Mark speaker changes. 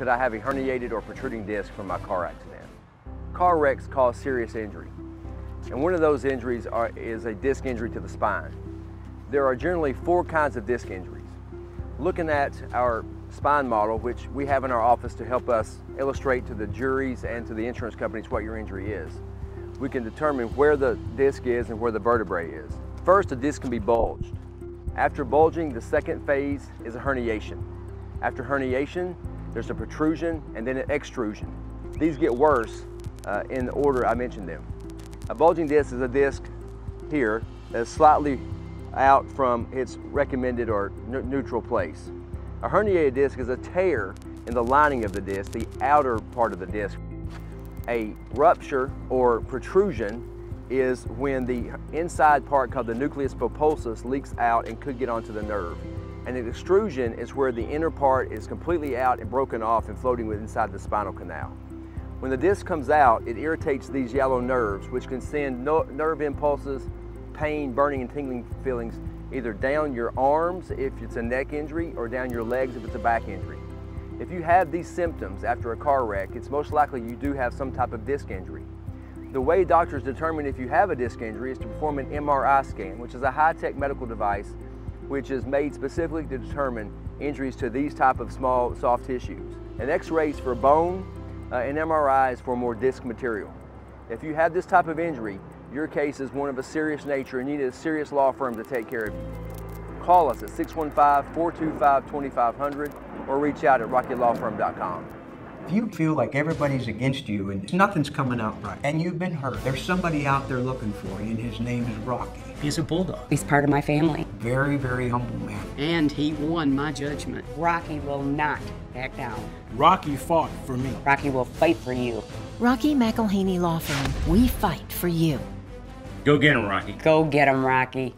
Speaker 1: could I have a herniated or protruding disc from my car accident? Car wrecks cause serious injury. And one of those injuries are, is a disc injury to the spine. There are generally four kinds of disc injuries. Looking at our spine model, which we have in our office to help us illustrate to the juries and to the insurance companies what your injury is, we can determine where the disc is and where the vertebrae is. First, a disc can be bulged. After bulging, the second phase is a herniation. After herniation, there's a protrusion and then an extrusion. These get worse uh, in the order I mentioned them. A bulging disc is a disc here that's slightly out from its recommended or neutral place. A herniated disc is a tear in the lining of the disc, the outer part of the disc. A rupture or protrusion is when the inside part called the nucleus pulposus leaks out and could get onto the nerve. And an extrusion is where the inner part is completely out and broken off and floating inside the spinal canal. When the disc comes out, it irritates these yellow nerves, which can send no nerve impulses, pain, burning, and tingling feelings either down your arms if it's a neck injury or down your legs if it's a back injury. If you have these symptoms after a car wreck, it's most likely you do have some type of disc injury. The way doctors determine if you have a disc injury is to perform an MRI scan, which is a high-tech medical device which is made specifically to determine injuries to these type of small soft tissues. An x-ray is for bone, uh, and MRI is for more disc material. If you have this type of injury, your case is one of a serious nature and you need a serious law firm to take care of you. Call us at 615-425-2500 or reach out at rockylawfirm.com.
Speaker 2: If you feel like everybody's against you and nothing's coming out right, and you've been hurt, there's somebody out there looking for you, and his name is Rocky.
Speaker 3: He's a bulldog.
Speaker 4: He's part of my family.
Speaker 2: Very, very humble man.
Speaker 3: And he won my judgment.
Speaker 4: Rocky will not back down.
Speaker 5: Rocky fought for me.
Speaker 4: Rocky will fight for you.
Speaker 6: Rocky McElhaney Law Firm. We fight for you.
Speaker 7: Go get him, Rocky.
Speaker 4: Go get him, Rocky.